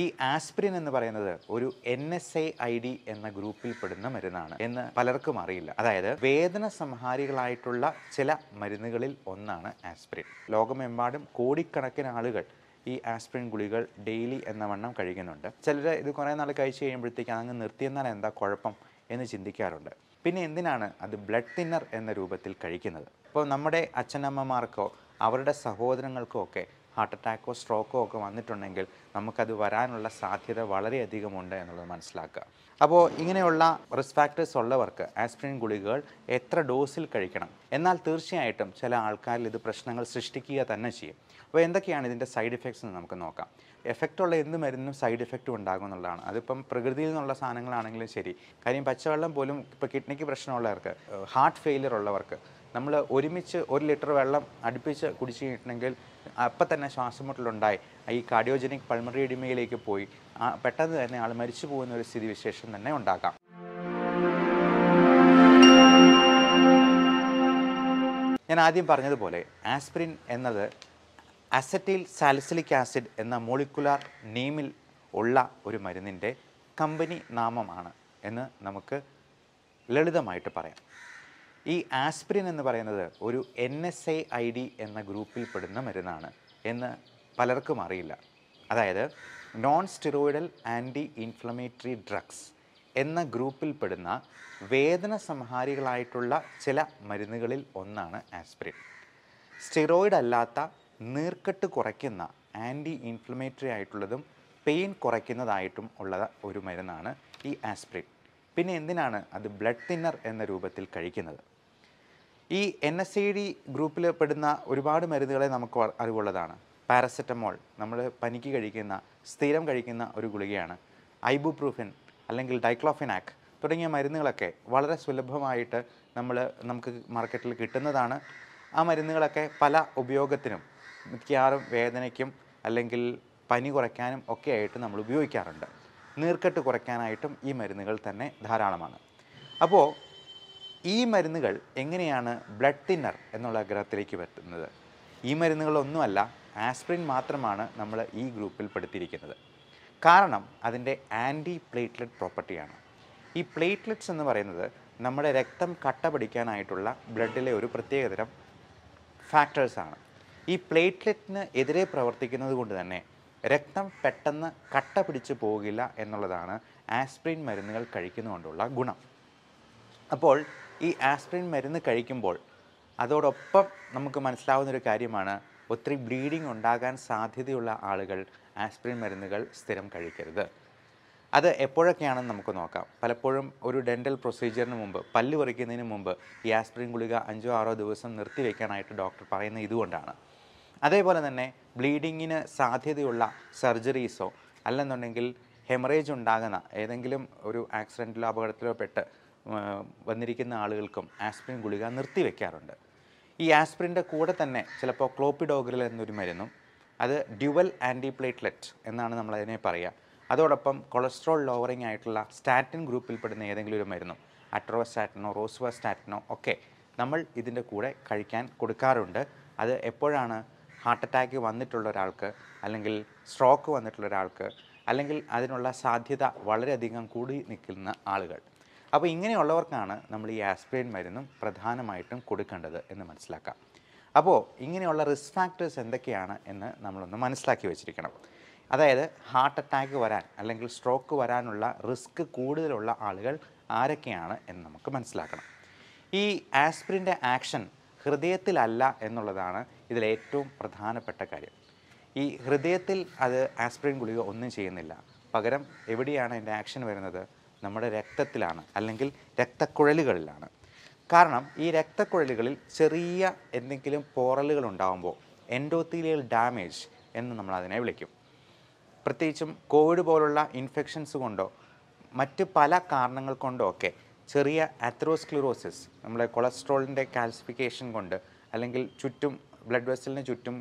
ഈ ആസ്പിരിൻ എന്ന് പറയുന്നത് ഒരു N S A I D എന്ന ഗ്രൂപ്പിൽ പെടുന്ന മരുന്നാണ് എന്ന് പലർക്കും അറിയില്ല. അതായത് വേദന സംഹാരികളായിട്ടുള്ള ചില മരുന്നുകളിൽ ഒന്നാണ് ആസ്പിരിൻ. ലോകമെമ്പാടും കോടിക്കണക്കിന് ആളുകൾ ഈ ആസ്പിരിൻ ഗുളികൾ ഡെയിലി എന്ന വണ്ണം കഴിക്കുന്നുണ്ട്. ചിലർ ഇത് കുറേ നാൾ കഴിച്ചു കഴിയുമ്പോഴത്തേക്ക് അങ്ങ് നിർത്തിയെന്നാൽ എന്താ കുഴപ്പം എന്ന് ചിന്തിക്കാറുണ്ട്. പിന്നെ എന്തിനാണ് അത് ബ്ലഡ് തിന്നർ എന്ന രൂപത്തിൽ കഴിക്കുന്നത്? ഇപ്പോൾ നമ്മുടെ അച്ഛനമ്മമാർക്കോ അവരുടെ സഹോദരങ്ങൾക്കോ ഒക്കെ ഹാർട്ട് അറ്റാക്കോ സ്ട്രോക്കോ ഒക്കെ വന്നിട്ടുണ്ടെങ്കിൽ നമുക്കത് വരാനുള്ള സാധ്യത വളരെയധികമുണ്ട് എന്നുള്ളത് മനസ്സിലാക്കുക. അപ്പോൾ ഇങ്ങനെയുള്ള റിസ്ക് ഫാക്ടേഴ്സ് ഉള്ളവർക്ക് ആസ്പിരിൻ ഗുളികകൾ എത്ര ഡോസിൽ കഴിക്കണം? എന്നാൽ തീർച്ചയായിട്ടും ചില ആൾക്കാരിൽ ഇത് പ്രശ്നങ്ങൾ സൃഷ്ടിക്കുക തന്നെ ചെയ്യും. അപ്പോൾ എന്തൊക്കെയാണ് ഇതിന്റെ സൈഡ് ഇഫക്ട്സ് എന്ന് നമുക്ക് നോക്കാം. എഫക്റ്റ് ഉള്ള എന്ത് മരുന്നും സൈഡ് ഇഫക്റ്റും ഉണ്ടാകും എന്നുള്ളതാണ്. അതിപ്പം പ്രകൃതിയിൽ നിന്നുള്ള സാധനങ്ങളാണെങ്കിലും ശരി. കാര്യം പച്ചവെള്ളം പോലും ഇപ്പോൾ കിഡ്നിക്ക് പ്രശ്നമുള്ളവർക്ക് ഹാർട്ട് ഫെയിലിയർ ഉള്ളവർക്ക് നമ്മൾ ഒരുമിച്ച് ഒരു ലിറ്റർ വെള്ളം അടുപ്പിച്ച് കുടിച്ചു കഴിഞ്ഞിട്ടുണ്ടെങ്കിൽ അപ്പം തന്നെ ശ്വാസമുട്ടലുണ്ടായി. ഈ കാർഡിയോജനിക് പൾമറി എഡിമയിലേക്ക് പോയി. പെട്ടെന്ന് തന്നെ ആൾ മരിച്ചു പോകുന്ന ഒരു സ്ഥിതിവിശേഷം തന്നെ ഉണ്ടാക്കാം ഞാൻ ആദ്യം പറഞ്ഞതുപോലെ ആസ്പിരിൻ എന്നത് അസറ്റൈൽ സാലിസിലിക് ആസിഡ് എന്ന മോളിക്കുലാർ നെയിമിൽ ഉള്ള ഒരു മരുന്നിന്റെ കമ്പനി നാമമാണ് എന്ന് നമുക്ക് ലളിതമായിട്ട് പറയാം. ഈ ആസ്പിരിൻ എന്ന് പറയുന്നത് ഒരു N S I I D എന്ന ഗ്രൂപ്പിൽപ്പെടുന്ന മരുന്നാണ് എന്ന് പലർക്കും അറിയില്ല. അതായത് non steroidal anti inflammatory drugs എന്ന ഗ്രൂപ്പിൽപ്പെടുന്ന വേദന സംഹാരികളായിട്ടുള്ള ചില മരുന്നുകളിൽ ഒന്നാണ് ആസ്പിരിൻ. സ്റ്റിറോയിഡ് അല്ലാത്ത നീർക്കെട്ട് കുറയ്ക്കുന്ന ആന്റി ഇൻഫ്ലമേറ്ററി ആയിട്ടുള്ളതും പെയിൻ കുറയ്ക്കുന്നതായിട്ടും ഉള്ള ഒരു മരുന്നാണ് ഈ ആസ്പിരിൻ. പിന്നെ എന്തിനാണ് അത് ബ്ലഡ് തിന്നർ എന്ന രൂപത്തിൽ കഴിക്കുന്നത്? ഈ എൻ എസ് ഐ ഡി ഗ്രൂപ്പിൽ പെടുന്ന ഒരുപാട് മരുന്നുകളെ നമുക്ക് അറിവുള്ളതാണ്. പാരസെറ്റമോൾ നമ്മൾ പനിക്ക് കഴിക്കുന്ന സ്ഥിരം കഴിക്കുന്ന ഒരു ഗുളികയാണ്. ഐബുപ്രൂഫിൻ അല്ലെങ്കിൽ ഡൈക്ലോഫിനാക് തുടങ്ങിയ മരുന്നുകളൊക്കെ വളരെ സുലഭമായിട്ട് നമ്മൾ നമുക്ക് മാർക്കറ്റിൽ കിട്ടുന്നതാണ്. ആ മരുന്നുകളൊക്കെ പല ഉപയോഗത്തിനും മിക്കവാറും വേദനയ്ക്കും അല്ലെങ്കിൽ പനി കുറയ്ക്കാനും ഒക്കെ ആയിട്ട് നമ്മൾ ഉപയോഗിക്കാറുണ്ട്. നീർക്കെട്ട് കുറയ്ക്കാനായിട്ടും ഈ മരുന്നുകൾ തന്നെ ധാരാളമാണ്. അപ്പോൾ ഈ മരുന്നുകൾ എങ്ങനെയാണ് ബ്ലഡ് തിന്നർ എന്നുള്ള ഗ്രഹത്തിലേക്ക് വരുന്നത്? ഈ മരുന്നുകളൊന്നുമല്ല ആസ്പ്രിൻ മാത്രമാണ് നമ്മൾ ഈ ഗ്രൂപ്പിൽ പെടുത്തിയിരിക്കുന്നത്. കാരണം അതിന്റെ ആന്റി പ്ലേറ്റ്ലെറ്റ് പ്രോപ്പർട്ടിയാണ്. ഈ പ്ലേറ്റ്ലെറ്റ്സ് എന്ന് പറയുന്നത് നമ്മുടെ രക്തം കട്ട പിടിക്കാനായിട്ടുള്ള ബ്ലഡിലെ ഒരു പ്രത്യേകതരം ഫാക്ടേഴ്സാണ് ഈ പ്ലേറ്റ്ലെറ്റിന് എതിരെ പ്രവർത്തിക്കുന്നത് കൊണ്ട് തന്നെ രക്തം പെട്ടെന്ന് കട്ട പിടിച്ചു പോകില്ല എന്നുള്ളതാണ് ആസ്പ്രിൻ മരുന്നുകൾ കഴിക്കുന്നതുകൊണ്ടുള്ള ഗുണം. അപ്പോൾ ഈ ആസ്പിരിൻ മരുന്ന് കഴിക്കുമ്പോൾ അതോടൊപ്പം നമുക്ക് മനസ്സിലാവുന്ന ഒരു കാര്യമാണ് ഒത്തിരി ബ്ലീഡിംഗ് ഉണ്ടാകാൻ സാധ്യതയുള്ള ആളുകൾ ആസ്പിരിൻ മരുന്നുകൾ സ്ഥിരം കഴിക്കരുത്. അത് എപ്പോഴൊക്കെയാണെന്ന് നമുക്ക് നോക്കാം. പലപ്പോഴും ഒരു ഡെന്റൽ പ്രൊസീജിയറിന് മുമ്പ് പല്ല് പറിക്കുന്നതിന് മുമ്പ് ഈ ആസ്പിരിൻ ഗുളിക അഞ്ചോ ആറോ ദിവസം നിർത്തി വയ്ക്കാനായിട്ട് ഡോക്ടർ പറയുന്നത് ഇതുകൊണ്ടാണ്. അതേപോലെ തന്നെ ബ്ലീഡിങ്ങിന് സാധ്യതയുള്ള സർജറീസോ അല്ലെന്നുണ്ടെങ്കിൽ ഹെമറേജ് ഉണ്ടാകുന്ന ഏതെങ്കിലും ഒരു ആക്സിഡന്റിലോ അപകടത്തിലോ പെട്ട് വന്നിരിക്കുന്ന ആളുകൾക്കും ആസ്പിരിൻ ഗുളിക നിർത്തിവെക്കാറുണ്ട് ഈ ആസ്പിരിന്റെ കൂടെ തന്നെ ചിലപ്പോൾ ക്ലോപ്പിഡോഗ്രിൽ എന്നൊരു മരുന്നും അത് ഡ്യുവൽ ആന്റിപ്ലേറ്റ്ലെറ്റ് എന്നാണ് നമ്മളതിനെ പറയുക. അതോടൊപ്പം കൊളസ്ട്രോൾ ലോവറിംഗ് ആയിട്ടുള്ള സ്റ്റാറ്റിൻ ഗ്രൂപ്പിൽപ്പെടുന്ന ഏതെങ്കിലും ഒരു മരുന്നും അട്രോസ്റ്റാറ്റിനോ റോസ്വാസ്റ്റാറ്റിനോ ഒക്കെ നമ്മൾ ഇതിന്റെ കൂടെ കഴിക്കാൻ കൊടുക്കാറുണ്ട്. അത് എപ്പോഴാണ് ഹാർട്ട് അറ്റാക്ക് വന്നിട്ടുള്ള ഒരാൾക്ക് അല്ലെങ്കിൽ സ്ട്രോക്ക് വന്നിട്ടുള്ള ഒരാൾക്ക് അല്ലെങ്കിൽ അതിനുള്ള സാധ്യത വളരെയധികം കൂടി നിൽക്കുന്ന ആളുകൾ. അപ്പോൾ ഇങ്ങനെയുള്ളവർക്കാണ് നമ്മൾ ഈ ആസ്പിരിൻ മരുന്നും പ്രധാനമായിട്ടും കൊടുക്കേണ്ടത് എന്ന് മനസ്സിലാക്കാം. അപ്പോൾ ഇങ്ങനെയുള്ള റിസ്ക് ഫാക്ടേഴ്സ് എന്തൊക്കെയാണ് എന്ന് നമ്മളൊന്ന് മനസ്സിലാക്കി വെച്ചിരിക്കണം. അതായത് ഹാർട്ട് അറ്റാക്ക് വരാൻ അല്ലെങ്കിൽ സ്ട്രോക്ക് വരാനുള്ള റിസ്ക് കൂടുതലുള്ള ആളുകൾ ആരൊക്കെയാണ് എന്ന് നമുക്ക് മനസ്സിലാക്കണം. ഈ ആസ്പിരിന്റെ ആക്ഷൻ ഹൃദയത്തിലല്ല എന്നുള്ളതാണ് ഇതിലേറ്റവും പ്രധാനപ്പെട്ട കാര്യം. ഈ ഹൃദയത്തിൽ അത് ആസ്പിരിൻ ഗുളിക ഒന്നും ചെയ്യുന്നില്ല. പകരം എവിടെയാണ് അതിന്റെ ആക്ഷൻ വരുന്നത്? നമ്മുടെ രക്തത്തിലാണ് അല്ലെങ്കിൽ രക്തക്കുഴലുകളിലാണ്. കാരണം ഈ രക്തക്കുഴലുകളിൽ ചെറിയ എന്തെങ്കിലും പോറലുകൾ ഉണ്ടാകുമ്പോൾ എൻഡോത്തീലിയൽ ഡാമേജ് എന്ന് നമ്മൾ അതിനെ വിളിക്കും. പ്രത്യേകിച്ചും കോവിഡ് പോലുള്ള ഇൻഫെക്ഷൻസ് കൊണ്ടോ മറ്റ് പല കാരണങ്ങൾ കൊണ്ടോ ഒക്കെ ചെറിയ അത്രോസ്ക്ലിറോസിസ് നമ്മളെ കൊളസ്ട്രോളിന്റെ കാൽസിഫിക്കേഷൻ കൊണ്ട് അല്ലെങ്കിൽ ചുറ്റും ബ്ലഡ് വെസലിന് ചുറ്റും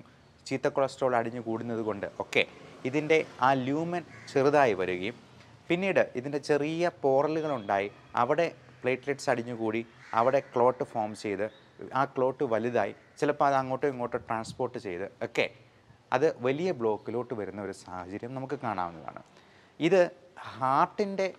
ചീത്ത കൊളസ്ട്രോൾ അടിഞ്ഞു കൂടുന്നത് കൊണ്ട് ഒക്കെ ഇതിന്റെ ആ ല്യൂമൻ ചെറുതായി വരികയും പിന്നീട് ഇതിന്റെ ചെറിയ പോറലുകളുണ്ടായി. അവിടെ പ്ലേറ്റ്ലെറ്റ്സ് അടിഞ്ഞുകൂടി. അവിടെ ക്ലോട്ട് ഫോം ചെയ്ത് ആ ക്ലോട്ട് വലുതായി. ചിലപ്പോൾ അത് അങ്ങോട്ടും ഇങ്ങോട്ടും ട്രാൻസ്പോർട്ട് ചെയ്ത്. ഒക്കെ. അത് വലിയ ബ്ലോക്കിലോട്ട് വരുന്ന ഒരു സാഹചര്യം നമുക്ക് കാണാവുന്നതാണ്. ഇത് ഹാർട്ടിന്റെ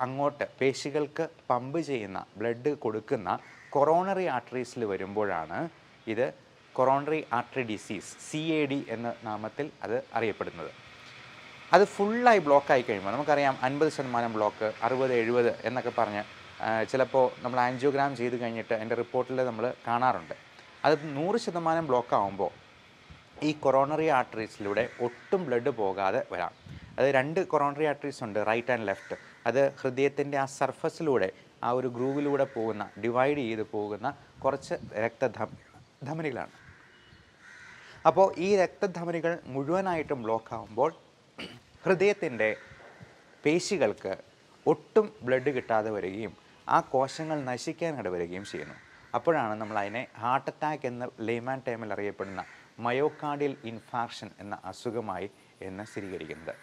അങ്ങോട്ട് പേശികൾക്ക് പമ്പ് ചെയ്യുന്ന ബ്ലഡ് കൊടുക്കുന്ന കൊറോണറി ആർട്ടറീസിൽ വരുമ്പോഴാണ് ഇത് coronary artery disease C A D എന്ന നാമത്തിൽ അത് അറിയപ്പെടുന്നത്. അത് ഫുള്ളായി ബ്ലോക്കായി കഴിയുമ്പോൾ നമുക്കറിയാം അൻപത് ശതമാനം ബ്ലോക്ക് അറുപത് എഴുപത് എന്നൊക്കെ പറഞ്ഞ് ചിലപ്പോൾ നമ്മൾ ആൻജിയോഗ്രാം ചെയ്ത് കഴിഞ്ഞിട്ട് അതിന്റെ റിപ്പോർട്ടിൽ നമ്മൾ കാണാറുണ്ട്. അത് നൂറ് ശതമാനം ബ്ലോക്ക് ആകുമ്പോൾ ഈ കൊറോണറി ആർട്ടറീസിലൂടെ ഒട്ടും ബ്ലഡ് പോകാതെ വരാം. അത് രണ്ട് കൊറോണറി ആർട്ടറീസ് ഉണ്ട് റൈറ്റ് ആൻഡ് ലെഫ്റ്റ് അത് ഹൃദയത്തിന്റെ ആ സർഫസിലൂടെ ആ ഒരു ഗ്രൂവിലൂടെ പോകുന്ന ഡിവൈഡ് ചെയ്ത് പോകുന്ന കുറച്ച് രക്തധമനികളാണ് അപ്പോൾ ഈ രക്തധമനികൾ മുഴുവനായിട്ടും ബ്ലോക്ക് ആകുമ്പോൾ ഹൃദയത്തിന്റെ പേശികൾക്ക് ഒട്ടും ബ്ലഡ് കിട്ടാതെ വരികയും ആ കോശങ്ങൾ നശിക്കാൻ ഇടവരികയും ചെയ്യുന്നു. അപ്പോഴാണ് നമ്മൾ അതിനെ ഹാർട്ട് അറ്റാക്ക് എന്ന ലേമാൻ ടൈമിൽ അറിയപ്പെടുന്ന മയോകാർഡിയൽ ഇൻഫാക്ഷൻ എന്ന അസുഖമായി എന്ന് സ്ഥിരീകരിക്കുന്നത്.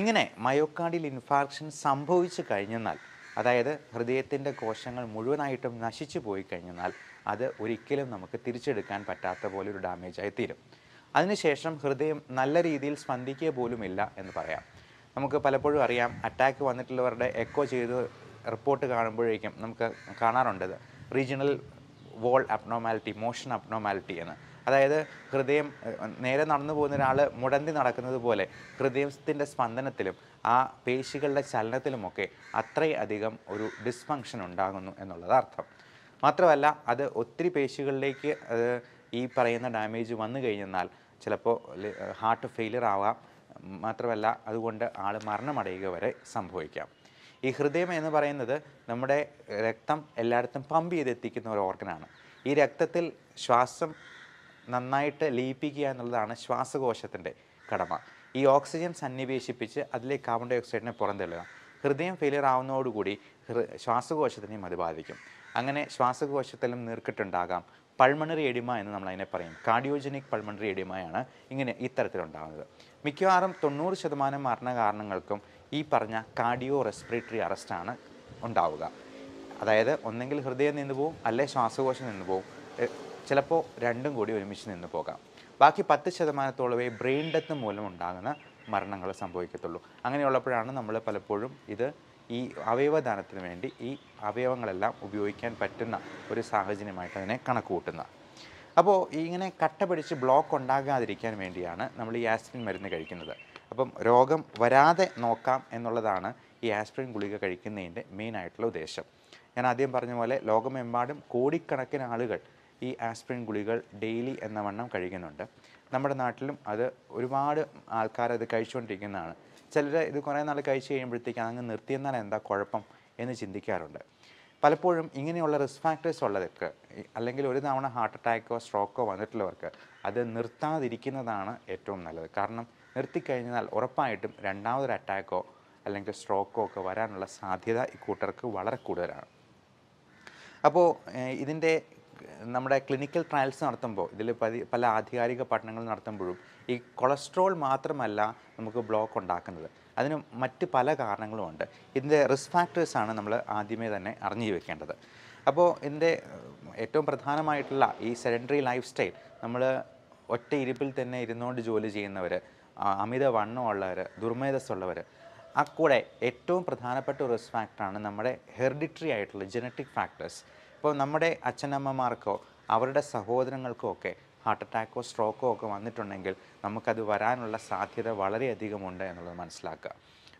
ഇങ്ങനെ മയോകാർഡിയൽ ഇൻഫാക്ഷൻ സംഭവിച്ചു കഴിഞ്ഞെന്നാൽ അതായത് ഹൃദയത്തിന്റെ കോശങ്ങൾ മുഴുവനായിട്ടും നശിച്ചു പോയി കഴിഞ്ഞെന്നാൽ അത് ഒരിക്കലും നമുക്ക് തിരിച്ചെടുക്കാൻ പറ്റാത്ത പോലെ ഒരു ഡാമേജായി തീരും. അതിനുശേഷം ഹൃദയം നല്ല രീതിയിൽ സ്പന്ദിക്കുക പോലുമില്ല എന്ന് പറയാം. നമുക്ക് പലപ്പോഴും അറിയാം അറ്റാക്ക് വന്നിട്ടുള്ളവരുടെ എക്കോ ചെയ്ത് റിപ്പോർട്ട് കാണുമ്പോഴേക്കും നമുക്ക് കാണാറുണ്ടത് regional wall abnormality motion abnormality എന്ന്. അതായത് ഹൃദയം നേരെ നടന്നു പോകുന്ന ഒരാൾ മുടന്തി നടക്കുന്നത് പോലെ ഹൃദയത്തിന്റെ സ്പന്ദനത്തിലും ആ പേശികളുടെ ചലനത്തിലുമൊക്കെ അത്രയധികം ഒരു ഡിസ്ഫങ്ഷൻ ഉണ്ടാകുന്നു എന്നുള്ളത് അർത്ഥം മാത്രമല്ല അത് ഒത്തിരി പേശികളിലേക്ക് ഈ പറയുന്ന ഡാമേജ് വന്നു കഴിഞ്ഞെന്നാൽ ചിലപ്പോൾ ഹാർട്ട് ഫെയിലിയർ ആവാം. മാത്രമല്ല അതുകൊണ്ട് ആൾ മരണമടയുക വരെ സംഭവിക്കാം. ഈ ഹൃദയം എന്ന് പറയുന്നത് നമ്മുടെ രക്തം എല്ലായിടത്തും പമ്പ് ചെയ്തെത്തിക്കുന്ന ഒരു ഓർഗനാണ് ഈ രക്തത്തിൽ ശ്വാസം നന്നായിട്ട് ലയിപ്പിക്കുക എന്നുള്ളതാണ് ശ്വാസകോശത്തിന്റെ കടമ. ഈ ഓക്സിജൻ സന്നിവേശിപ്പിച്ച് അതിലെ കാർബൺ ഡൈ ഓക്സൈഡിനെ പുറന്തള്ളുക. ഹൃദയം ഫെയിലിയർ ആവുന്നതോടുകൂടി ശ്വാസകോശത്തിനെയും അത് ബാധിക്കും. അങ്ങനെ ശ്വാസകോശത്തിലും നീർക്കെട്ടുണ്ടാകാം. പൾമണറി എഡിമ എന്ന് നമ്മൾ അതിനെ പറയും. കാർഡിയോജനിക് പൾമണറി എഡിമയാണ് ഇങ്ങനെ ഇത്തരത്തിലുണ്ടാകുന്നത്. മിക്കവാറും തൊണ്ണൂറ് ശതമാനം മരണകാരണങ്ങൾക്കും ഈ പറഞ്ഞ കാർഡിയോ റെസ്പിറേറ്ററി അറസ്റ്റാണ് ഉണ്ടാവുക. അതായത് ഒന്നെങ്കിൽ ഹൃദയം നിന്ന് പോവും അല്ലെ ശ്വാസകോശം നിന്ന് പോവും. ചിലപ്പോൾ രണ്ടും കൂടി ഒരുമിച്ച് നിന്ന് പോകാം. ബാക്കി പത്ത് ശതമാനത്തോളമേ ബ്രെയിൻ ഡെത്ത് മൂലം ഉണ്ടാകുന്ന മരണങ്ങൾ സംഭവിക്കത്തുള്ളൂ. അങ്ങനെയുള്ളപ്പോഴാണ് നമ്മൾ പലപ്പോഴും ഇത് ഈ അവയവദാനത്തിന് വേണ്ടി ഈ അവയവങ്ങളെല്ലാം ഉപയോഗിക്കാൻ പറ്റുന്ന ഒരു സാഹചര്യമായിട്ട് അതിനെ കണക്ക് കൂട്ടുന്നത് അപ്പോൾ ഇങ്ങനെ കട്ട പിടിച്ച് ബ്ലോക്ക് ഉണ്ടാകാതിരിക്കാൻ വേണ്ടിയാണ് നമ്മൾ ഈ ആസ്പിരിൻ മരുന്ന് കഴിക്കുന്നത്. അപ്പം രോഗം വരാതെ നോക്കാം എന്നുള്ളതാണ് ഈ ആസ്പിരിൻ ഗുളിക കഴിക്കുന്നതിന്റെ മെയിൻ ആയിട്ടുള്ള ഉദ്ദേശം. ഞാൻ ആദ്യം പറഞ്ഞ പോലെ ലോകമെമ്പാടും കോടിക്കണക്കിന് ആളുകൾ ഈ ആസ്പിരിൻ ഗുളികൾ ഡെയിലി എന്ന വണ്ണം കഴിക്കുന്നുണ്ട്. നമ്മുടെ നാട്ടിലും അത് ഒരുപാട് ആൾക്കാർ അത് കഴിച്ചുകൊണ്ടിരിക്കുന്നതാണ്. ചിലർ ഇത് കുറേ നാൾ കഴിച്ച് കഴിയുമ്പോഴത്തേക്ക് അങ്ങ് നിർത്തിയെന്നാൽ എന്താ കുഴപ്പം എന്ന് ചിന്തിക്കാറുണ്ട്. പലപ്പോഴും ഇങ്ങനെയുള്ള റിസ്ക് ഫാക്ടേഴ്സ് ഉള്ളവർക്ക് അല്ലെങ്കിൽ ഒരു തവണ ഹാർട്ട് അറ്റാക്കോ സ്ട്രോക്കോ വന്നിട്ടുള്ളവർക്ക് അത് നിർത്താതിരിക്കുന്നതാണ് ഏറ്റവും നല്ലത്. കാരണം നിർത്തിക്കഴിഞ്ഞാൽ ഉറപ്പായിട്ടും രണ്ടാമതൊരു അറ്റാക്കോ അല്ലെങ്കിൽ സ്ട്രോക്കോ ഒക്കെ വരാനുള്ള സാധ്യത ഇക്കൂട്ടർക്ക് കൂട്ടർക്ക് വളരെ കൂടുതലാണ്. അപ്പോൾ ഇതിന്റെ നമ്മുടെ ക്ലിനിക്കൽ ട്രയൽസ് നടത്തുമ്പോൾ ഇതിൽ പല ആധികാരിക പഠനങ്ങൾ നടത്തുമ്പോഴും ഈ കൊളസ്ട്രോൾ മാത്രമല്ല നമുക്ക് ബ്ലോക്ക് ഉണ്ടാക്കുന്നത്. അതിന് മറ്റ് പല കാരണങ്ങളുമുണ്ട് ഇതിന്റെ റിസ്ക് ഫാക്ടേഴ്സാണ് നമ്മൾ ആദ്യമേ തന്നെ അറിഞ്ഞു വെക്കേണ്ടത്. അപ്പോൾ ഇതിന്റെ ഏറ്റവും പ്രധാനമായിട്ടുള്ള ഈ സെഡൻഡറി ലൈഫ് സ്റ്റൈൽ നമ്മൾ ഒറ്റ ഇരിപ്പിൽ തന്നെ ഇരുന്നുകൊണ്ട് ജോലി ചെയ്യുന്നവർ അമിത വണ്ണമുള്ളവർ ദുർമേധസ്സുള്ളവർ ആ കൂടെ ഏറ്റവും പ്രധാനപ്പെട്ട റിസ്ക് ഫാക്ടറാണ് നമ്മുടെ ഹെറിഡിറ്ററി ആയിട്ടുള്ള ജനറ്റിക് ഫാക്ടേഴ്സ് ഇപ്പോൾ നമ്മുടെ അച്ഛനമ്മമാർക്കോ അവരുടെ സഹോദരങ്ങൾക്കോ ഒക്കെ ഹാർട്ട് അറ്റാക്കോ സ്ട്രോക്കോ ഒക്കെ വന്നിട്ടുണ്ടെങ്കിൽ നമുക്കത് വരാനുള്ള സാധ്യത വളരെയധികമുണ്ട് എന്നുള്ളത് മനസ്സിലാക്കുക.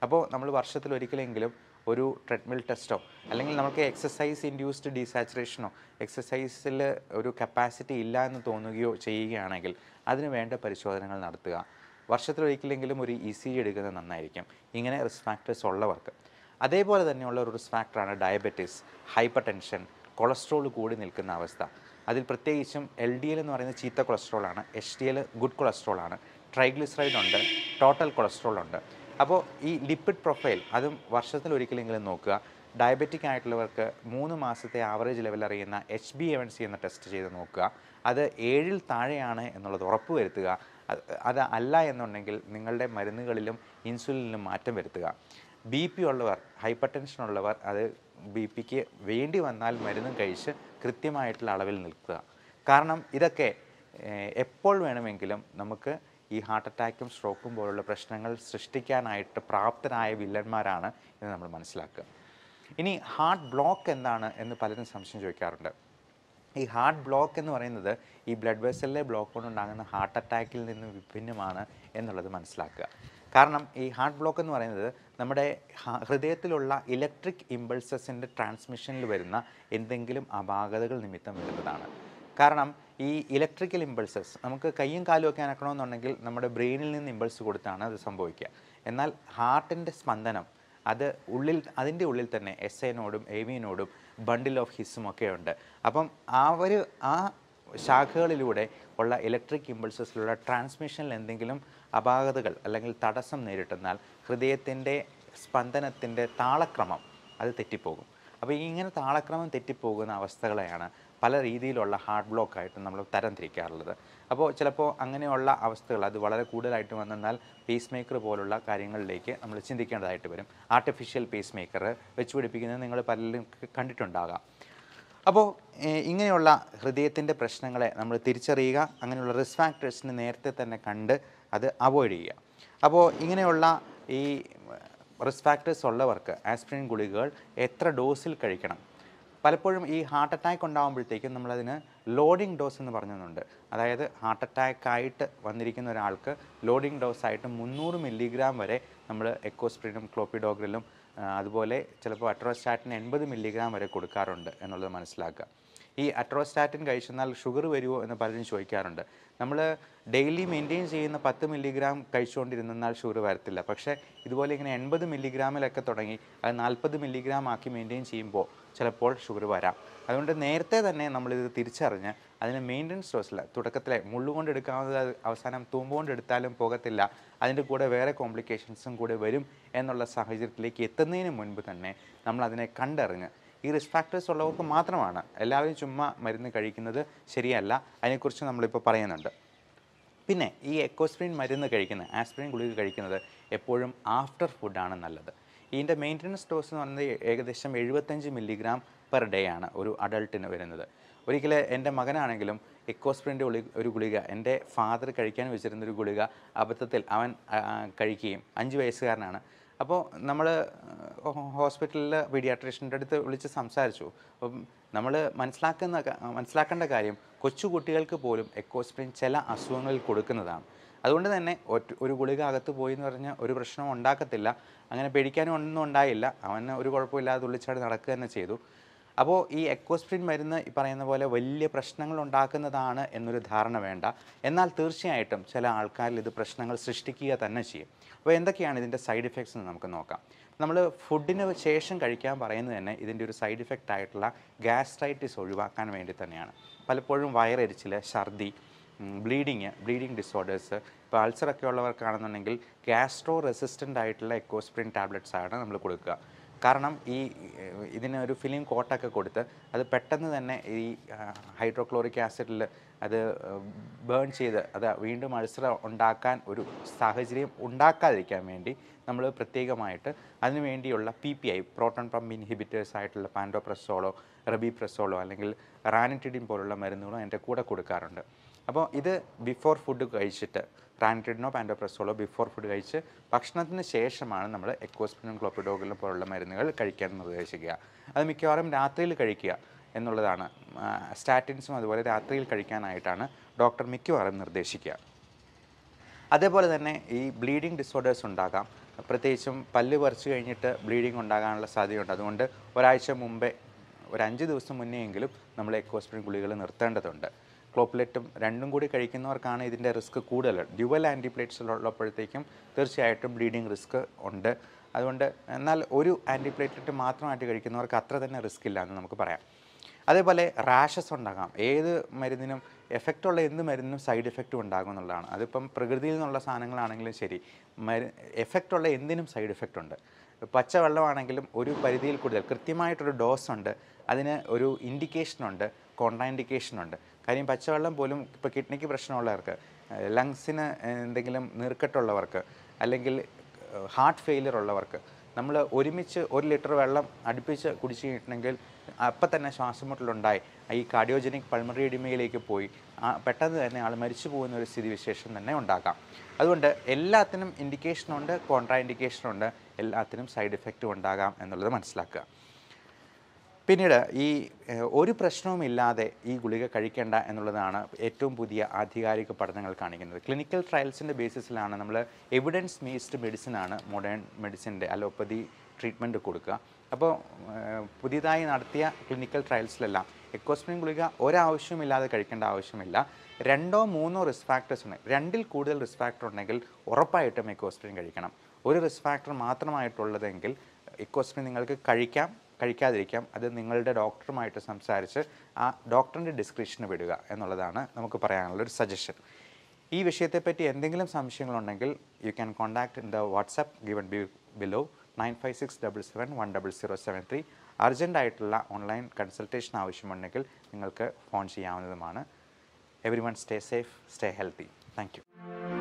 അപ്പോൾ നമ്മൾ വർഷത്തിൽ ഒരിക്കലെങ്കിലും ഒരു ട്രെഡ്മിൽ ടെസ്റ്റോ അല്ലെങ്കിൽ നമുക്ക് എക്സസൈസ് ഇൻഡ്യൂസ്ഡ് ഡീസാച്ചുറേഷനോ എക്സസൈസിൽ ഒരു കപ്പാസിറ്റി ഇല്ല എന്ന് തോന്നുകയോ ചെയ്യുകയാണെങ്കിൽ അതിന് വേണ്ട പരിശോധനകൾ നടത്തുക. വർഷത്തിലൊരിക്കലെങ്കിലും ഒരു ഇ സി ജി എടുക്കുന്നത് നന്നായിരിക്കും. ഇങ്ങനെ റിസ്ക് ഫാക്ടേഴ്സ് ഉള്ളവർക്ക്. അതേപോലെ തന്നെയുള്ള ഒരു റിസ്ക് ഫാക്ടറാണ് ഡയബറ്റീസ് ഹൈപ്പർ ടെൻഷൻ കൊളസ്ട്രോൾ കൂടി നിൽക്കുന്ന അവസ്ഥ. അതിൽ പ്രത്യേകിച്ചും എൽ ഡി എൽ എന്ന് പറയുന്ന ചീത്ത കൊളസ്ട്രോളാണ് എച്ച് ഡി എൽ ഗുഡ് കൊളസ്ട്രോളാണ് ട്രൈഗ്ലിസറൈഡ് ഉണ്ട് ടോട്ടൽ കൊളസ്ട്രോൾ ഉണ്ട്. അപ്പോൾ ഈ ലിപ്പിഡ് പ്രൊഫൈൽ അതും വർഷത്തിൽ ഒരിക്കലെങ്കിലും നോക്കുക. ഡയബറ്റിക് ആയിട്ടുള്ളവർക്ക് മൂന്ന് മാസത്തെ ആവറേജ് ലെവൽ അറിയുന്ന H B A one C എന്ന ടെസ്റ്റ് ചെയ്ത് നോക്കുക. അത് ഏഴിൽ താഴെയാണ് എന്നുള്ളത് ഉറപ്പ് വരുത്തുക. അത് അത് അല്ല എന്നുണ്ടെങ്കിൽ നിങ്ങളുടെ മരുന്നുകളിലും ഇൻസുലിനിലും മാറ്റം വരുത്തുക. ബി പി ഉള്ളവർ ഹൈപ്പർ ടെൻഷൻ ഉള്ളവർ അത് ബി പിക്ക് വേണ്ടി വന്നാൽ മരുന്നും കഴിച്ച് കൃത്യമായിട്ടുള്ള അളവിൽ നിൽക്കുക. കാരണം ഇതൊക്കെ എപ്പോൾ വേണമെങ്കിലും നമുക്ക് ഈ ഹാർട്ട് അറ്റാക്കും സ്ട്രോക്കും പോലുള്ള പ്രശ്നങ്ങൾ സൃഷ്ടിക്കാനായിട്ട് പ്രാപ്തരായ വില്ലന്മാരാണ് എന്ന് നമ്മൾ മനസ്സിലാക്കുക. ഇനി ഹാർട്ട് ബ്ലോക്ക് എന്താണ് എന്ന് പലരും സംശയം ചോദിക്കാറുണ്ട്. ഈ ഹാർട്ട് ബ്ലോക്ക് എന്ന് പറയുന്നത് ഈ ബ്ലഡ് വെസലിലെ ബ്ലോക്ക് കൊണ്ടുണ്ടാകുന്ന ഹാർട്ട് അറ്റാക്കിൽ നിന്ന് വിഭിന്നമാണ് എന്നുള്ളത് മനസ്സിലാക്കുക. കാരണം ഈ ഹാർട്ട് ബ്ലോക്ക് എന്ന് പറയുന്നത് നമ്മുടെ ഹൃദയത്തിലുള്ള ഇലക്ട്രിക് ഇമ്പൾസസിന്റെ ട്രാൻസ്മിഷനിൽ വരുന്ന എന്തെങ്കിലും അപാകതകൾ നിമിത്തം വരുന്നതാണ്. കാരണം ഈ ഇലക്ട്രിക്കൽ ഇമ്പൾസസ് നമുക്ക് കയ്യും കാലും ഒക്കെ അനക്കണമെന്നുണ്ടെങ്കിൽ നമ്മുടെ ബ്രെയിനിൽ നിന്ന് ഇമ്പൾസ് കൊടുത്താണ് അത് സംഭവിക്കുക. എന്നാൽ ഹാർട്ടിന്റെ സ്പന്ദനം അത് ഉള്ളിൽ അതിന്റെ ഉള്ളിൽ തന്നെ എസ് എനോടും എ വിനോടും ബണ്ടിൽ ഓഫ് ഹിസ്സും ഒക്കെ ഉണ്ട്. അപ്പം ആ ഒരു ആ ശാഖകളിലൂടെ ഉള്ള ഇലക്ട്രിക് ഇമ്പൾസസിലുള്ള ട്രാൻസ്മിഷനിൽ എന്തെങ്കിലും അപാകതകൾ അല്ലെങ്കിൽ തടസ്സം നേരിട്ടെന്നാൽ ഹൃദയത്തിന്റെ സ്പന്ദനത്തിന്റെ താളക്രമം അത് തെറ്റിപ്പോകും. അപ്പോൾ ഇങ്ങനെ താളക്രമം തെറ്റിപ്പോകുന്ന അവസ്ഥകളെയാണ് പല രീതിയിലുള്ള ഹാർട്ട് ബ്ലോക്ക് ആയിട്ട് നമ്മൾ തരംതിരിക്കാറുള്ളത്. അപ്പോൾ ചിലപ്പോൾ അങ്ങനെയുള്ള അവസ്ഥകൾ അത് വളരെ കൂടുതലായിട്ട് വന്നാൽ പേസ് മേക്കർ പോലുള്ള കാര്യങ്ങളിലേക്ക് നമ്മൾ ചിന്തിക്കേണ്ടതായിട്ട് വരും. ആർട്ടിഫിഷ്യൽ പേസ് മേക്കർ വെച്ച് പിടിപ്പിക്കുന്നത് നിങ്ങൾ പലരും കണ്ടിട്ടുണ്ടാകാം. അപ്പോൾ ഇങ്ങനെയുള്ള ഹൃദയത്തിന്റെ പ്രശ്നങ്ങളെ നമ്മൾ തിരിച്ചറിയുക അങ്ങനെയുള്ള റിസ്ക് ഫാക്ടേഴ്സിനെ നേരത്തെ തന്നെ കണ്ട് അത് അവോയ്ഡ് ചെയ്യുക. അപ്പോൾ ഇങ്ങനെയുള്ള ഈ റിസ്ക് ഫാക്ടേഴ്സ് ഉള്ളവർക്ക് ആസ്പിരിൻ ഗുളികകൾ എത്ര ഡോസിൽ കഴിക്കണം? പലപ്പോഴും ഈ ഹാർട്ട് അറ്റാക്ക് ഉണ്ടാകുമ്പോഴത്തേക്കും നമ്മളതിന് ലോഡിംഗ് ഡോസ് എന്ന് പറഞ്ഞതുണ്ട് അതായത് ഹാർട്ട് അറ്റാക്കായിട്ട് വന്നിരിക്കുന്ന ഒരാൾക്ക് ലോഡിംഗ് ഡോസായിട്ട് മുന്നൂറ് മില്ലിഗ്രാം വരെ നമ്മൾ എക്കോസ്പ്രിനും ക്ലോപ്പിഡോഗ്രിലും അതുപോലെ ചിലപ്പോൾ അട്രോസ്റ്റാറ്റിന് എൺപത് മില്ലിഗ്രാം വരെ കൊടുക്കാറുണ്ട് എന്നുള്ളത് മനസ്സിലാക്കുക. ഈ അട്രോസ്റ്റാറ്റിൻ കഴിച്ചെന്നാൽ ഷുഗർ വരുമോ എന്ന് പലരും ചോദിക്കാറുണ്ട്. നമ്മൾ ഡെയിലി മെയിന്റെയിൻ ചെയ്യുന്ന പത്ത് മില്ലിഗ്രാം കഴിച്ചുകൊണ്ടിരുന്നാൽ ഷുഗർ വരത്തില്ല. പക്ഷേ ഇതുപോലെ ഇങ്ങനെ എൺപത് മില്ലിഗ്രാമിലൊക്കെ തുടങ്ങി അത് നാൽപ്പത് മില്ലിഗ്രാം ആക്കി മെയിന്റെയിൻ ചെയ്യുമ്പോൾ ചിലപ്പോൾ ഷുഗർ വരാം. അതുകൊണ്ട് നേരത്തെ തന്നെ നമ്മളിത് തിരിച്ചറിഞ്ഞ് അതിന് മെയിന്റനൻസ് ഡോസിൽ തുടക്കത്തിലെ മുള്ളുകൊണ്ട് എടുക്കാവുന്നത് അത് അവസാനം തൂമ്പുകൊണ്ട് എടുത്താലും പോകത്തില്ല. അതിന്റെ കൂടെ വേറെ കോംപ്ലിക്കേഷൻസും കൂടെ വരും എന്നുള്ള സാഹചര്യത്തിലേക്ക് എത്തുന്നതിന് മുൻപ് തന്നെ നമ്മൾ അതിനെ കണ്ടറിഞ്ഞ്. ഈ റിസ്ക് ഫാക്ടേഴ്സ് ഉള്ളവർക്ക് മാത്രമാണ്. എല്ലാവരും ചുമ്മാ മരുന്ന് കഴിക്കുന്നത് ശരിയല്ല. അതിനെക്കുറിച്ച് നമ്മളിപ്പോൾ പറയുന്നുണ്ട്. പിന്നെ ഈ എക്കോസ്പ്രിൻ മരുന്ന് കഴിക്കുന്നത് ആസ്പിരിൻ ഗുളിക കഴിക്കുന്നത് എപ്പോഴും ആഫ്റ്റർ ഫുഡാണ് നല്ലത്. ഇതിന്റെ മെയിന്റനൻസ് ഡോസ് എന്ന് പറയുന്നത് ഏകദേശം എഴുപത്തഞ്ച് മില്ലിഗ്രാം പെർ ഡേ ആണ് ഒരു അഡൾട്ടിന് വരുന്നത്. ഒരിക്കൽ എന്റെ മകനാണെങ്കിലും എക്കോസ്പ്രിന്റെ ഒരു ഗുളിക എന്റെ ഫാദർ കഴിക്കാൻ വെച്ചിരുന്ന ഒരു ഗുളിക അബദ്ധത്തിൽ അവൻ കഴിക്കുകയും അഞ്ച് വയസ്സുകാരനാണ്. അപ്പോൾ നമ്മൾ ഹോസ്പിറ്റലിൽ പീഡിയാട്രീഷ്യന്റെ അടുത്ത് വിളിച്ച് സംസാരിച്ചു. അപ്പം നമ്മൾ മനസ്സിലാക്കുന്ന മനസ്സിലാക്കേണ്ട കാര്യം കൊച്ചുകുട്ടികൾക്ക് പോലും എക്കോസ്പ്രിൻ ചില അസുഖങ്ങളിൽ കൊടുക്കുന്നതാണ്. അതുകൊണ്ട് തന്നെ ഒറ്റ ഒരു ഗുളിക അകത്ത് പോയി എന്ന് പറഞ്ഞാൽ ഒരു പ്രശ്നവും ഉണ്ടാക്കത്തില്ല. അങ്ങനെ പേടിക്കാനും ഒന്നും ഉണ്ടായില്ല. അവന് ഒരു കുഴപ്പമില്ലാതെ തുള്ളിച്ചാടി നടക്കുക തന്നെ ചെയ്തു. അപ്പോൾ ഈ എക്കോസ്പ്രിൻ മരുന്ന് ഈ പറയുന്ന പോലെ വലിയ പ്രശ്നങ്ങൾ ഉണ്ടാക്കുന്നതാണ് എന്നൊരു ധാരണ വേണ്ട. എന്നാൽ തീർച്ചയായിട്ടും ചില ആൾക്കാരിൽ ഇത് പ്രശ്നങ്ങൾ സൃഷ്ടിക്കുക തന്നെ ചെയ്യും. അപ്പോൾ എന്തൊക്കെയാണ് ഇതിന്റെ സൈഡ് ഇഫക്ട്സ് എന്ന് നമുക്ക് നോക്കാം. നമ്മൾ ഫുഡിന് ശേഷം കഴിക്കാൻ പറയുന്നത് തന്നെ ഇതിന്റെ ഒരു സൈഡ് ഇഫക്റ്റ് ആയിട്ടുള്ള ഗ്യാസ്ട്രൈറ്റിസ് ഒഴിവാക്കാൻ വേണ്ടി തന്നെയാണ്. പലപ്പോഴും വയറെരിച്ചിൽ ഛർദി ബ്ലീഡിങ് ബ്ലീഡിങ് ഡിസോർഡേഴ്സ് ഇപ്പോൾ അൾസറൊക്കെ ഉള്ളവർക്കാണെന്നുണ്ടെങ്കിൽ ഗ്യാസ്ട്രോ റെസിസ്റ്റന്റ് ആയിട്ടുള്ള എക്കോസ്പ്രിൻ ടാബ്ലറ്റ്സ് ആണ് നമ്മൾ കൊടുക്കുക. കാരണം ഈ ഇതിനൊരു ഇതിന് ഒരു ഫിലിം കോട്ടൊക്കെ കൊടുത്ത് അത് പെട്ടെന്ന് തന്നെ ഈ ഹൈഡ്രോക്ലോറിക് ആസിഡിൽ അത് ബേൺ ചെയ്ത് അത് വീണ്ടും അൾസർ ഉണ്ടാക്കാൻ ഒരു സാഹചര്യം ഉണ്ടാക്കാതിരിക്കാൻ വേണ്ടി നമ്മൾ പ്രത്യേകമായിട്ട് അതിനുവേണ്ടിയുള്ള P P I proton pump inhibitors ആയിട്ടുള്ള പാൻഡോപ്രസോളോ റബിപ്രസോളോ അല്ലെങ്കിൽ റാനിറ്റിഡിൻ പോലുള്ള മരുന്നുകളോ എന്റെ കൂടെ കൊടുക്കാറുണ്ട്. അപ്പോൾ ഇത് ബിഫോർ ഫുഡ് കഴിച്ചിട്ട് റാനിറ്റിഡിനോ പാൻഡോപ്രസോളോ ബിഫോർ ഫുഡ് കഴിച്ച് ഭക്ഷണത്തിന് ശേഷമാണ് നമ്മൾ എക്കോസ്പിനും ക്ലോപ്പിഡോഗിലും പോലുള്ള മരുന്നുകൾ കഴിക്കാൻ നിർദ്ദേശിക്കുക. അത് മിക്കവാറും രാത്രിയിൽ കഴിക്കുക എന്നുള്ളതാണ്. സ്റ്റാറ്റിൻസും അതുപോലെ രാത്രിയിൽ കഴിക്കാനായിട്ടാണ് ഡോക്ടർ മിക്കവാറും നിർദ്ദേശിക്കുക. അതേപോലെ തന്നെ ഈ ബ്ലീഡിങ് ഡിസോർഡേഴ്സ് ഉണ്ടാകാം. പ്രത്യേകിച്ചും പല്ല് പറിച്ചു കഴിഞ്ഞിട്ട് ബ്ലീഡിങ് ഉണ്ടാകാനുള്ള സാധ്യതയുണ്ട്. അതുകൊണ്ട് ഒരാഴ്ച മുമ്പേ ഒരു അഞ്ച് ദിവസം മുന്നേ എങ്കിലും നമ്മൾ എക്കോസ്പിൻ ഗുളികൾ നിർത്തേണ്ടതുണ്ട്. ക്ലോപ്ലെറ്റും രണ്ടും കൂടി കഴിക്കുന്നവർക്കാണ് ഇതിന്റെ റിസ്ക് കൂടുതൽ. ഡ്യുവൽ ആന്റിപ്ലേറ്റ്സ് ഉള്ളപ്പോഴത്തേക്കും തീർച്ചയായിട്ടും ബ്ലീഡിങ് റിസ്ക് ഉണ്ട്. അതുകൊണ്ട് എന്നാൽ ഒരു ആന്റിപ്ലേറ്റ്ലെറ്റ് മാത്രമായിട്ട് കഴിക്കുന്നവർക്ക് അത്ര തന്നെ റിസ്ക് ഇല്ല എന്ന് നമുക്ക് പറയാം. അതേപോലെ റാഷസ് ഉണ്ടാകാം. ഏത് മരുന്നിനും എഫക്റ്റുള്ള എന്ത് മരുന്നിനും സൈഡ് എഫക്റ്റും ഉണ്ടാകും എന്നുള്ളതാണ്. അതിപ്പം പ്രകൃതിയിൽ നിന്നുള്ള സാധനങ്ങളാണെങ്കിലും ശരി. മരു എഫക്റ്റുള്ള എന്തിനും സൈഡ് എഫക്റ്റ് ഉണ്ട്. പച്ചവെള്ളമാണെങ്കിലും ഒരു പരിധിയിൽ കൂടുതൽ കൃത്യമായിട്ടൊരു ഡോസ് ഉണ്ട്. അതിന് ഒരു ഇൻഡിക്കേഷൻ ഉണ്ട്. കോൺട്രാൻഡിക്കേഷൻ ഉണ്ട് കാര്യം പച്ചവെള്ളം പോലും ഇപ്പോൾ കിഡ്നിക്ക് പ്രശ്നമുള്ളവർക്ക് ലങ്സിന് എന്തെങ്കിലും നീർക്കെട്ടുള്ളവർക്ക് അല്ലെങ്കിൽ ഹാർട്ട് ഫെയിലിയർ ഉള്ളവർക്ക് നമ്മൾ ഒരുമിച്ച് ഒരു ലിറ്റർ വെള്ളം അടുപ്പിച്ച് കുടിച്ചു കഴിഞ്ഞിട്ടുണ്ടെങ്കിൽ അപ്പം തന്നെ ശ്വാസമുട്ടലുണ്ടായി. ഈ കാർഡിയോജനിക് പൾമറി എഡിമയിലേക്ക് പോയി പെട്ടെന്ന് തന്നെ ആൾ മരിച്ചു പോകുന്ന ഒരു സ്ഥിതിവിശേഷം തന്നെ ഉണ്ടാക്കാം അതുകൊണ്ട് എല്ലാത്തിനും ഇൻഡിക്കേഷനുണ്ട് കോൺട്രാ ഇൻഡിക്കേഷനുണ്ട് എല്ലാത്തിനും സൈഡ് ഇഫക്റ്റും ഉണ്ടാകാം എന്നുള്ളത് മനസ്സിലാക്കുക. പിന്നീട് ഈ ഒരു പ്രശ്നവുമില്ലാതെ ഈ ഗുളിക കഴിക്കേണ്ട എന്നുള്ളതാണ് ഏറ്റവും പുതിയ ആധികാരിക പഠനങ്ങൾ കാണിക്കുന്നത്. ക്ലിനിക്കൽ ട്രയൽസിന്റെ ബേസിസിലാണ് നമ്മൾ എവിഡൻസ് ബേസ്ഡ് മെഡിസിനാണ് മോഡേൺ മെഡിസിന്റെ അലോപ്പതി ട്രീറ്റ്മെന്റ് കൊടുക്കുക. അപ്പോൾ പുതിയതായി നടത്തിയ ക്ലിനിക്കൽ ട്രയൽസിലെല്ലാം എക്കോസ്മിൻ ഗുളിക ഒരാവശ്യമില്ലാതെ കഴിക്കേണ്ട ആവശ്യമില്ല. രണ്ടോ മൂന്നോ റിസ്ക് ഫാക്ടേഴ്സ് ഉണ്ട്. രണ്ടിൽ കൂടുതൽ റിസ്ക് ഫാക്ടർ ഉണ്ടെങ്കിൽ ഉറപ്പായിട്ടും എക്കോസ്പ്രിൻ കഴിക്കണം. ഒരു റിസ്ക് ഫാക്ടർ മാത്രമായിട്ടുള്ളതെങ്കിൽ എക്കോസ്പ്രിൻ നിങ്ങൾക്ക് കഴിക്കാം കഴിക്കാതിരിക്കാം. അത് നിങ്ങളുടെ ഡോക്ടറുമായിട്ട് സംസാരിച്ച് ആ ഡോക്ടറിന്റെ ഡിസ്ക്രിപ്ഷന് വിടുക എന്നുള്ളതാണ് നമുക്ക് പറയാനുള്ള ഒരു സജഷൻ. ഈ വിഷയത്തെപ്പറ്റി എന്തെങ്കിലും സംശയങ്ങളുണ്ടെങ്കിൽ you can contact in the WhatsApp given be below nine five six double seven one double zero seven three അർജന്റായിട്ടുള്ള online consultation ആവശ്യമുണ്ടെങ്കിൽ നിങ്ങൾക്ക് phone ചെയ്യാവുന്നതുമാണ്. Everyone stay safe stay healthy thank you